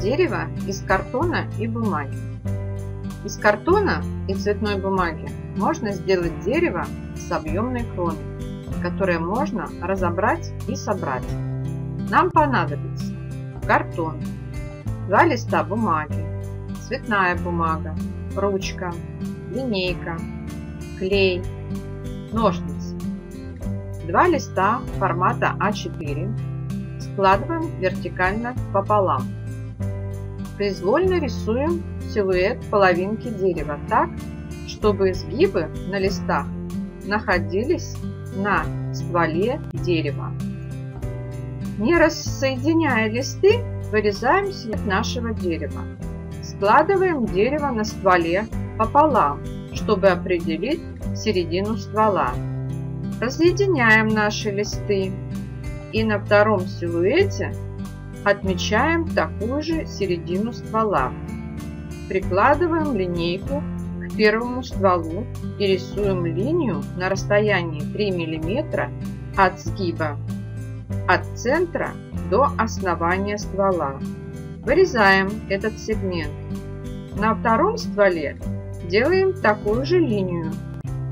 Дерево из картона и бумаги. Из картона и цветной бумаги можно сделать дерево с объемной кроной, которое можно разобрать и собрать. Нам понадобится картон, два листа бумаги, цветная бумага, ручка, линейка, клей, ножницы. Два листа формата А4 складываем вертикально пополам. Произвольно рисуем силуэт половинки дерева так, чтобы изгибы на листах находились на стволе дерева. Не рассоединяя листы, вырезаем цвет нашего дерева. Складываем дерево на стволе пополам, чтобы определить середину ствола. Разъединяем наши листы и на втором силуэте отмечаем такую же середину ствола. Прикладываем линейку к первому стволу и рисуем линию на расстоянии 3 мм от сгиба, от центра до основания ствола. Вырезаем этот сегмент. На втором стволе делаем такую же линию,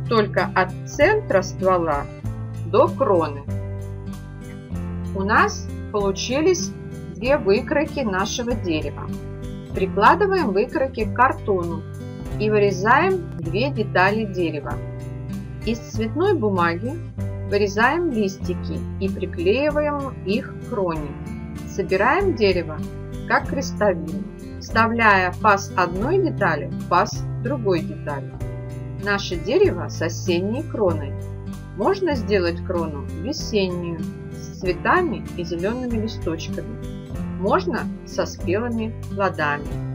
только от центра ствола до кроны. У нас получились две выкройки нашего дерева. Прикладываем выкройки к картону и вырезаем две детали дерева. Из цветной бумаги вырезаем листики и приклеиваем их к кроне. Собираем дерево как крестовину, вставляя паз одной детали в паз другой детали. Наше дерево с осенней кроной. Можно сделать крону весеннюю, с цветами и зелеными листочками. Можно со спелыми плодами.